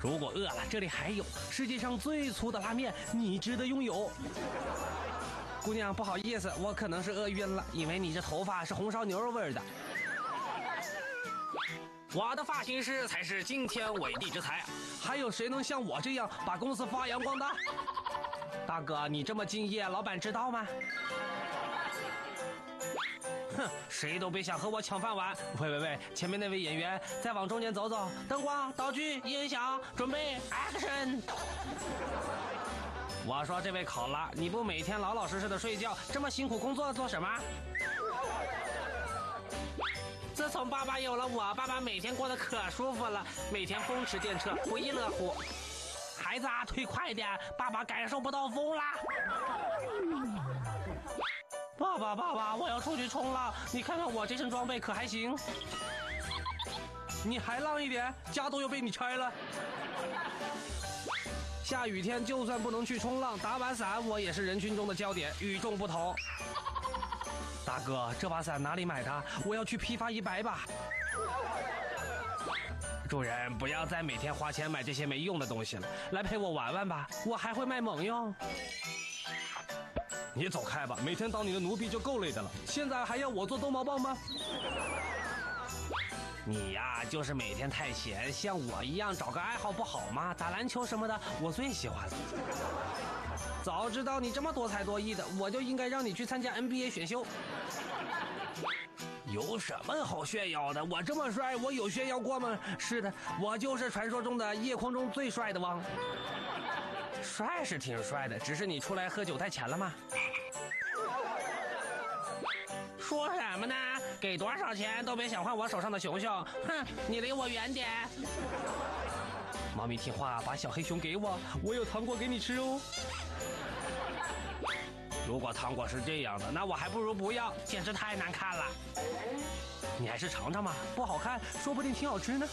如果饿了，这里还有世界上最粗的拉面，你值得拥有。姑娘，不好意思，我可能是饿晕了，因为你这头发是红烧牛肉味儿的。我的发型师才是惊天伟地之才，还有谁能像我这样把公司发扬光大？大哥，你这么敬业，老板知道吗？哼，谁都别想和我抢饭碗！喂喂喂，前面那位演员，再往中间走走。灯光、道具、音响，准备，action！我说这位考拉，你不每天老老实实的睡觉，这么辛苦工作做什么？自从爸爸有了我，爸爸每天过得可舒服了，每天风驰电掣，不亦乐乎。孩子啊，推快点，爸爸感受不到风啦。爸爸，爸爸，我要出去冲浪，你看看我这身装备可还行？你还浪一点，家都要被你拆了。下雨天就算不能去冲浪，打把伞我也是人群中的焦点，与众不同。大哥，这把伞哪里买的？我要去批发一百把。主人，不要再每天花钱买这些没用的东西了，来陪我玩玩吧，我还会卖萌哟。你走开吧，每天当你的奴婢就够累的了，现在还要我做逗猫棒吗？你呀，就是每天太闲，像我一样找个爱好不好吗？打篮球什么的，我最喜欢了。早知道你这么多才多艺的，我就应该让你去参加 NBA 选秀。有什么好炫耀的？我这么帅，我有炫耀过吗？是的，我就是传说中的夜空中最帅的王。帅是挺帅的，只是你出来喝酒太钱了吗？说什么呢？给多少钱都别想换我手上的熊熊！哼，你离我远点！猫咪听话，把小黑熊给我，我有糖果给你吃哦。如果糖果是这样的，那我还不如不要，简直太难看了。你还是尝尝吧，不好看，说不定挺好吃呢。